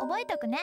覚えとくね。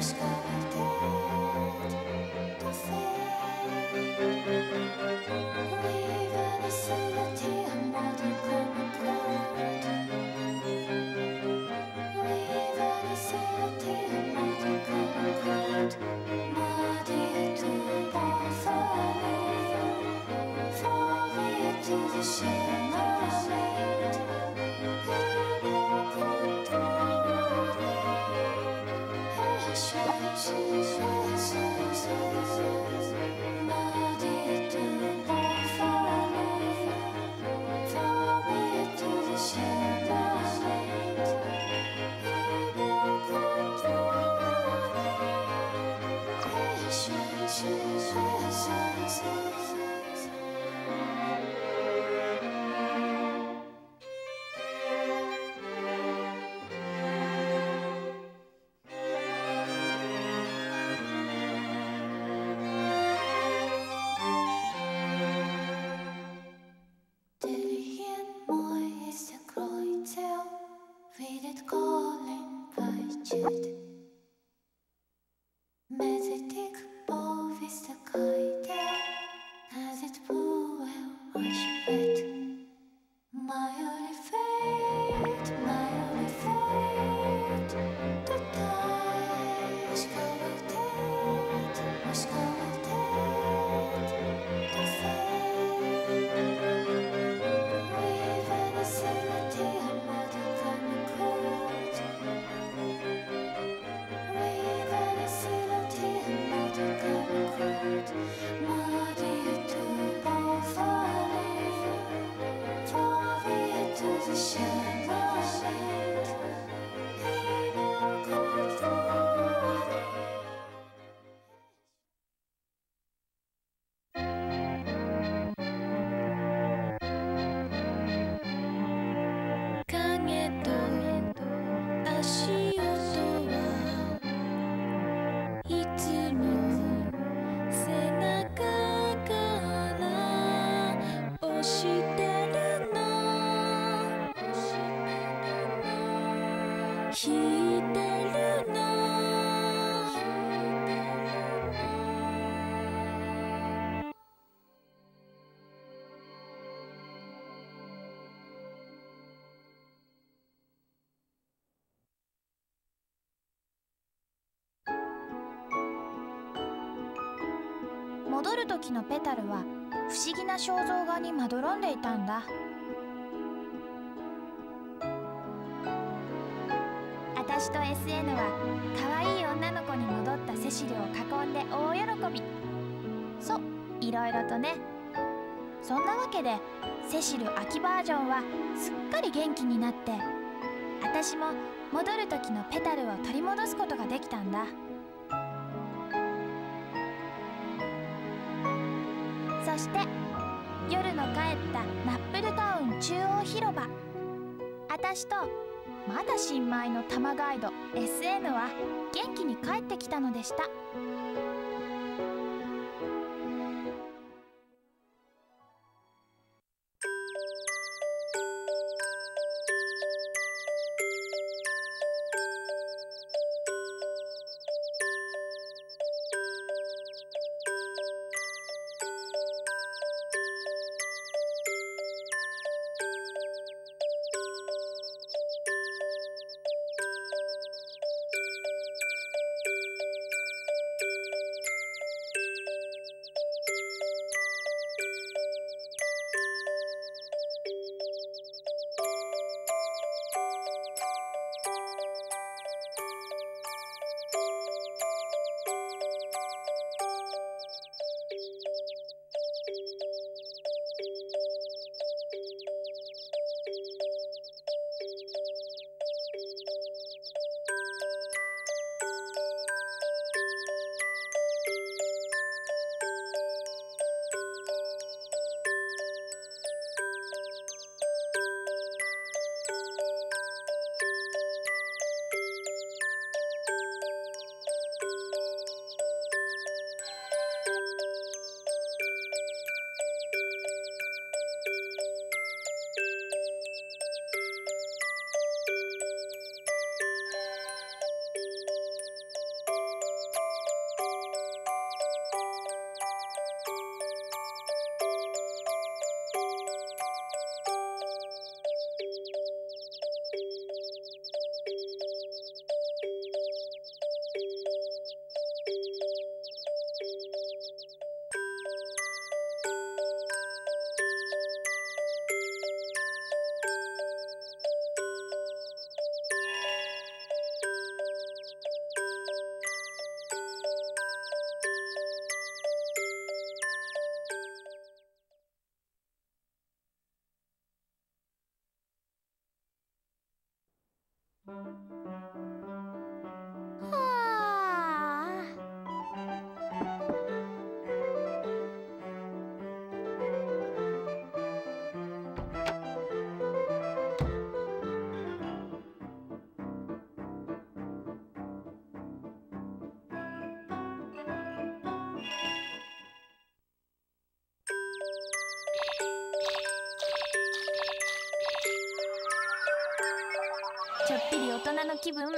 sky. 记得。戻る時のペタルは不思議な肖像画にまどろんでいたんだ。私と SN は可愛い女の子に戻ったセシルを囲んで大喜び。そういろいろとね。そんなわけでセシル秋バージョンはすっかり元気になって私も戻る時のペタルを取り戻すことができたんだ。そして夜の帰ったナップルタウン中央広場。あたしとまだ新米の玉ガイド SN は元気に帰ってきたのでした。気分